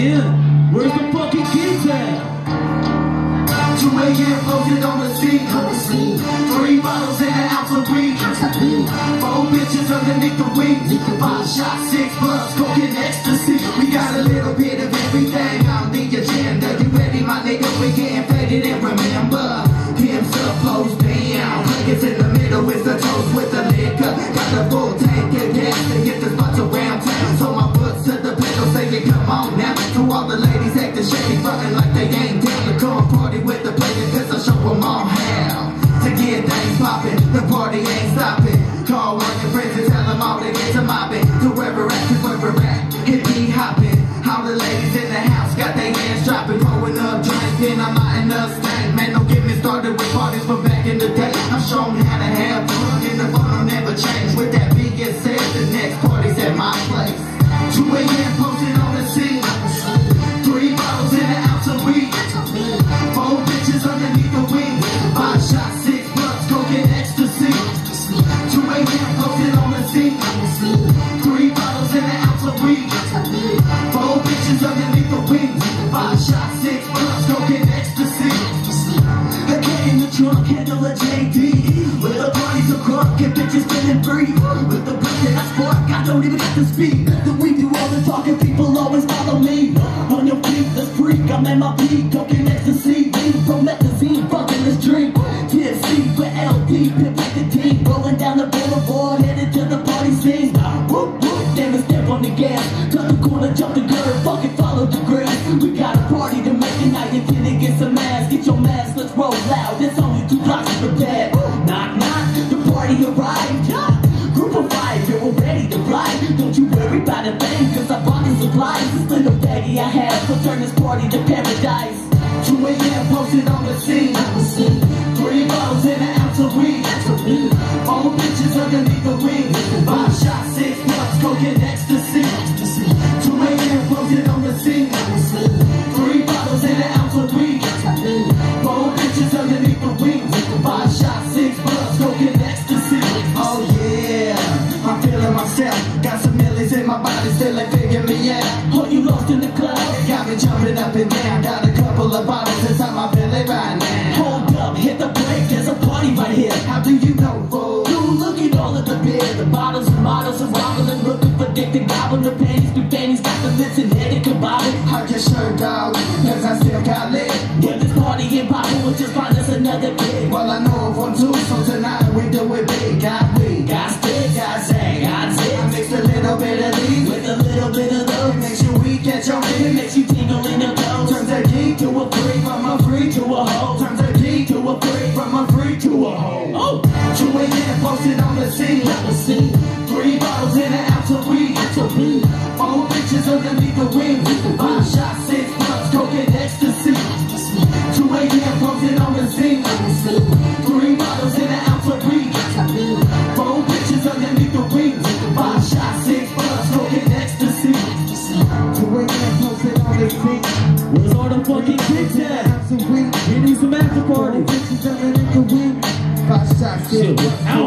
in. Where's the fucking kids at? 2 a.m. posted on the scene. Three bottles and an ounce of weed. Four bitches underneath the wing. Five shots, six coke and ecstasy. We got a little bit of everything on the agenda. You ready, my nigga? We getting faded and remember. Him supposed down. Niggas in the middle is the toast with the liquor. Got the full tank of gas to get the spots around town. So my foot to the pedal saying, come on all the ladies acting shady, frontin' like they ain't down to come party with the player. Cause I show them all how to get things poppin'. The party ain't stopping. Call one your friends and tell them all to get to mopping. To wherever at, to wherever at. Hit me hopping. All the ladies in the house got their hands dropping. Pulling up, drinking, I'm lighting up stank. Man, don't get me started with parties from Four bitches underneath the wing. Five shots, six blunts, and ecstasy. 2 a.m. posted on the scene. Three bottles and an ounce of weed. Four bitches underneath the wing. Five shots, six blunts, and ecstasy. I get in the trunk, handle a JD. With the so crunk and bitches feeling free. With the bitch that I spark, I don't even have to speak. The we do all the talking, people always follow me. On your feet, let's freak. I'm at my peak, down the boulevard, headed to the party scene. Whoop, whoop, damn it, step on the gas. Cut the corner, jump the curb, fucking follow the grass. We got a party to make you can get some ass. Get your mask, let's roll loud. There's only two blocks from pad. Knock, knock, the party arrived. Group of five, you're ready to fly. Don't you worry about a thing, cause I brought the supplies. This little baggie I have will turn this party to paradise. 2 a.m. posted on the scene. Three bottles and an ounce of weed. Still ain't figuring me out. Oh, you lost in the club? Got me jumping up and down. Got a couple of bottles inside my belly right now. Hold up, hit the brake, there's a party right here. How do you know, fool? You look at all of the beer, the bottles and models are wobbling, looking for dick to gobble. The panties, the panties, got the lips and head, could bobble. Hug your shirt, dog, to a freak, from a freak to a hoe. Turns a geek to a freak, from a freak to a hoe. Oh, 2 a.m. posted on the scene. Three bottles Where's all the fucking kids at? We need some after party. Five shots, Shit, six we're out.